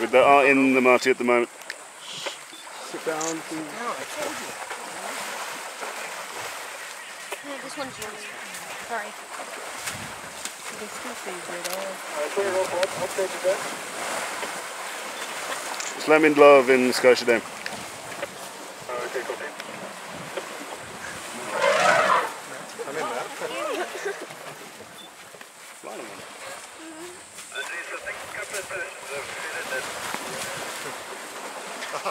Look, they're in the Marty at the moment. Sit down. please. No, I told you. No, this one's yours. Sorry. They still say it all. It up, there to bed. Slamming glove in Scotia Dam. Uh, okay, continue. I'm in that. I see She's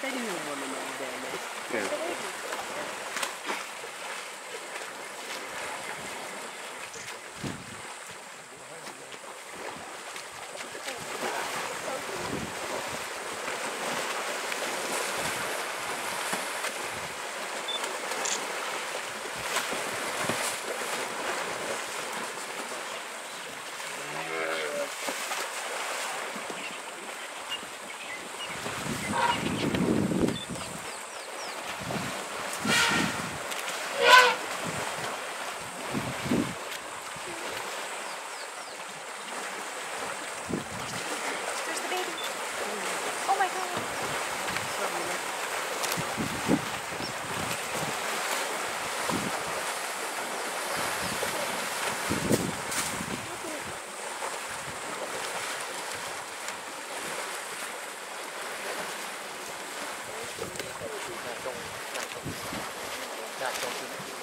treading on one. trong trong trong trong